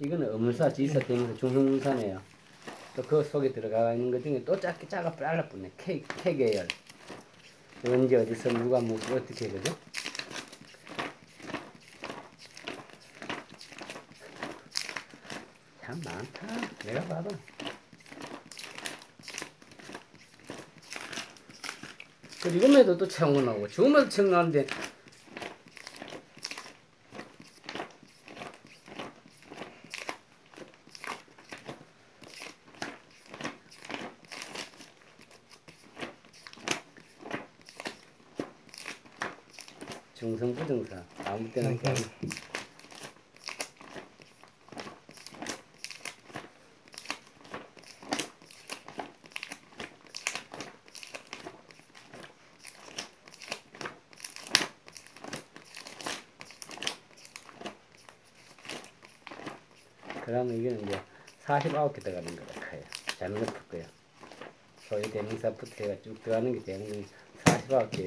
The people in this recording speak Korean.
이거는 어문사, 지사, 대문사, 중성문사네요. 또 그 속에 들어가 있는 것 중에 또 작게 작아 빨라붙네. K, K 계열. 언제 어디서 누가 뭐 어떻게 그죠? 참 많다. 내가 봐도. 그 이것만해도 또 청구 나오고 저것만도 청 나오는데 중성 부정사. 아무 때나 음, 그러면 이거는 이제 49개 들어가는 거다 커요 잘못 풀 거예요. 소위 대명사부터 해가 쭉 들어가는 게 되는 49개